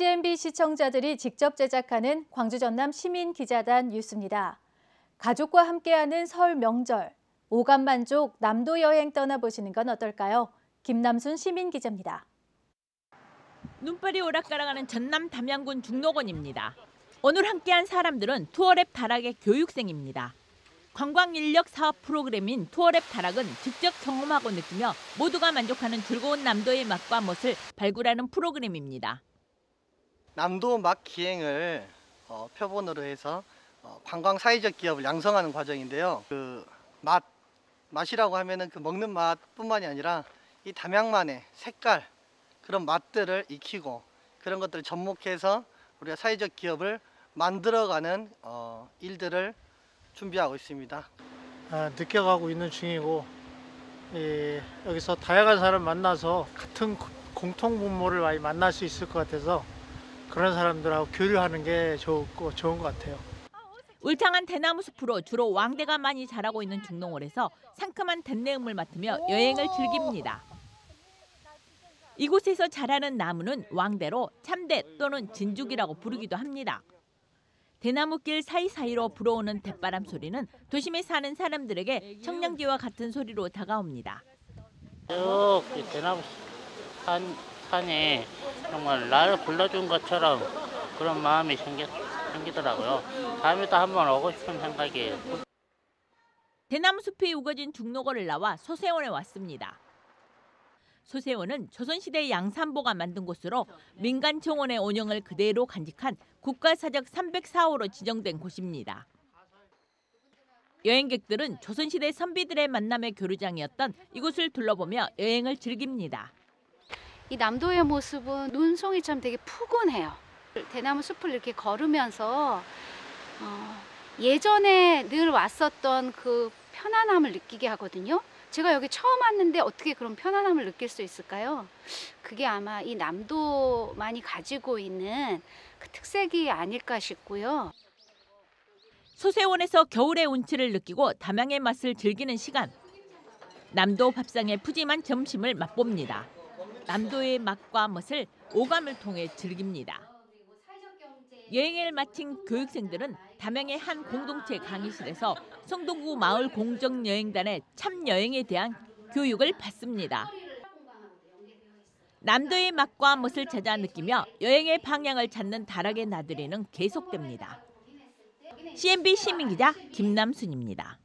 CNB 시청자들이 직접 제작하는 광주 전남 시민 기자단 뉴스입니다. 가족과 함께하는 설 명절, 오감 만족 남도 여행 떠나보시는 건 어떨까요? 김남순 시민 기자입니다. 눈발이 오락가락하는 전남 담양군 중록원입니다. 오늘 함께한 사람들은 투어랩 다락의 교육생입니다. 관광 인력 사업 프로그램인 투어랩 다락은 직접 경험하고 느끼며 모두가 만족하는 즐거운 남도의 맛과 멋을 발굴하는 프로그램입니다. 남도 맛 기행을 어, 표본으로 해서 어, 관광 사회적 기업을 양성하는 과정인데요. 그 맛, 맛이라고 하면은 그 먹는 맛뿐만이 아니라 이 담양만의 색깔 그런 맛들을 익히고 그런 것들을 접목해서 우리가 사회적 기업을 만들어가는 어, 일들을 준비하고 있습니다. 아, 느껴가고 있는 중이고 예, 여기서 다양한 사람 만나서 같은 고- 공통 분모를 많이 만날 수 있을 것 같아서 그런 사람들하고 교류하는 게 좋고 좋은 것 같아요. 울창한 대나무 숲으로 주로 왕대가 많이 자라고 있는 중농월에서 상큼한 댄내음을 맡으며 여행을 즐깁니다. 이곳에서 자라는 나무는 왕대로 참대 또는 진죽이라고 부르기도 합니다. 대나무길 사이사이로 불어오는 대바람 소리는 도심에 사는 사람들에게 청량기와 같은 소리로 다가옵니다. 쭉 대나무 산, 산에 정말 나를 불러준 것처럼 그런 마음이 생기, 생기더라고요. 다음에도 한번 오고 싶은 생각이에요. 대나무 숲이 우거진 중로거를 나와 소세원에 왔습니다. 소세원은 조선시대 양산보가 만든 곳으로 민간 정원의 운영을 그대로 간직한 국가사적 304호로 지정된 곳입니다. 여행객들은 조선시대 선비들의 만남의 교류장이었던 이곳을 둘러보며 여행을 즐깁니다. 이 남도의 모습은 눈송이처럼 되게 푸근해요. 대나무 숲을 이렇게 걸으면서 어, 예전에 늘 왔었던 그 편안함을 느끼게 하거든요. 제가 여기 처음 왔는데 어떻게 그런 편안함을 느낄 수 있을까요? 그게 아마 이 남도만이 가지고 있는 그 특색이 아닐까 싶고요. 소세원에서 겨울의 운치를 느끼고 담양의 맛을 즐기는 시간. 남도 밥상의 푸짐한 점심을 맛봅니다. 남도의 맛과 멋을 오감을 통해 즐깁니다. 여행을 마친 교육생들은 담양의 한 공동체 강의실에서 성동구 마을 공정 여행단의 참 여행에 대한 교육을 받습니다. 남도의 맛과 멋을 찾아 느끼며 여행의 방향을 찾는 다락의 나들이는 계속됩니다. CNB 시민기자 김남순입니다.